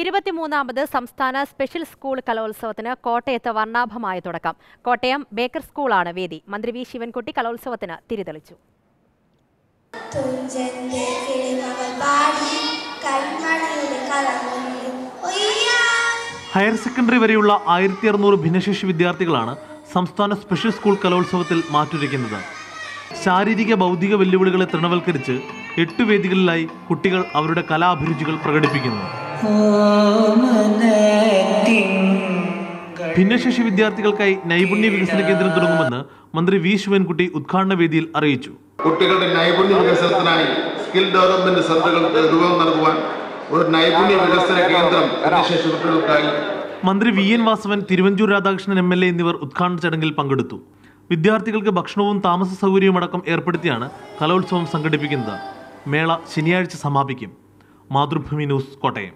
ഇരുപത്തിമൂന്നാമത് സംസ്ഥാന special school കലോത്സവത്തിന് കോട്ടയത്ത് വർണാഭമായ തുടക്കം. കോട്ടയം ബേക്കർ സ്കൂളാണ് വേദി. മന്ത്രി വി. ശിവൻകുട്ടി കലോത്സവത്തിന് തിരിതെളിച്ചു. ഹയർ സെക്കൻഡറി വരെയുള്ള ആയിരത്തി അറുന്നൂറ് ഭിന്നശേഷി വിദ്യാർത്ഥികളാണ് സംസ്ഥാന സ്പെഷ്യൽ സ്കൂൾ കലോത്സവത്തിൽ മാറ്റുരയ്ക്കുന്നത്. ശാരീരിക ബൗദ്ധിക വെല്ലുവിളികളെ തൃണവൽക്കരിച്ച് എട്ട് വേദികളിലായി കുട്ടികൾ അവരുടെ കലാഭിരുചികൾ പ്രകടിപ്പിക്കുന്നു. ഭിന്നശേഷി വിദ്യാർത്ഥികൾക്കായി നൈപുണ്യ വികസന കേന്ദ്രം തുടങ്ങുമെന്ന് മന്ത്രി വി ശിവൻകുട്ടി ഉദ്ഘാടന വേദിയിൽ അറിയിച്ചു. കുട്ടികളുടെ നൈപുണ്യ വികസനത്തിനായി സ്കിൽ ഡെവലപ്മെന്റ് സെന്ററുകൾക്ക് രൂപം നൽകുവാൻ ഒരു നൈപുണ്യ വികസന കേന്ദ്രം ഭിന്നശേഷി കുട്ടികൾക്കായി മന്ത്രി V N Vasavan Thiruvanchoor Radhakrishnan M L A എന്നിവർ ഉദ്ഘാടന ചടങ്ങിൽ പങ്കെടുത്തു. വിദ്യാർത്ഥികൾക്ക് ഭക്ഷണവും താമസ സൗകര്യവും അടക്കം ഏർപ്പെടുത്തിയാണ് കലോത്സവം സംഘടിപ്പിക്കുന്നത്. മേള ശനിയാഴ്ച സമാപിക്കും. മാതൃഭൂമി ന്യൂസ് കോട്ടയം.